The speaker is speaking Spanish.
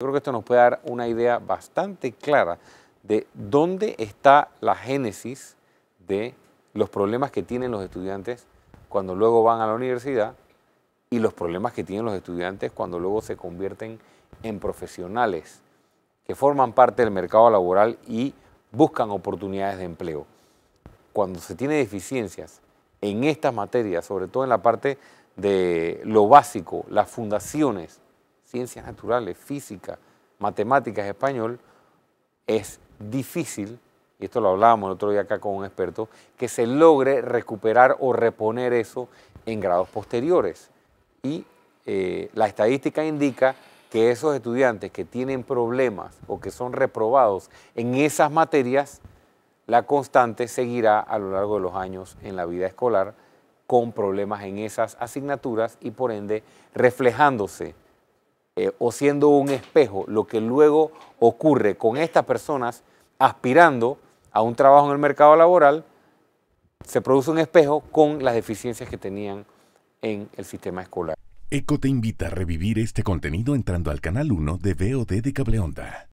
Yo creo que esto nos puede dar una idea bastante clara de dónde está la génesis de los problemas que tienen los estudiantes cuando luego van a la universidad y los problemas que tienen los estudiantes cuando luego se convierten en profesionales que forman parte del mercado laboral y buscan oportunidades de empleo. Cuando se tiene deficiencias en estas materias, sobre todo en la parte de lo básico, las fundaciones, ciencias naturales, física, matemáticas, español, es difícil, y esto lo hablábamos el otro día acá con un experto, que se logre recuperar o reponer eso en grados posteriores. Y eh, la estadística indica que esos estudiantes que tienen problemas o que son reprobados en esas materias, la constante seguirá a lo largo de los años en la vida escolar con problemas en esas asignaturas y por ende reflejándose eh, o siendo un espejo lo que luego ocurre con estas personas aspirando a un trabajo en el mercado laboral, se produce un espejo con las deficiencias que tenían en el sistema escolar. ECO te invita a revivir este contenido entrando al canal 1 de VOD de Cableonda.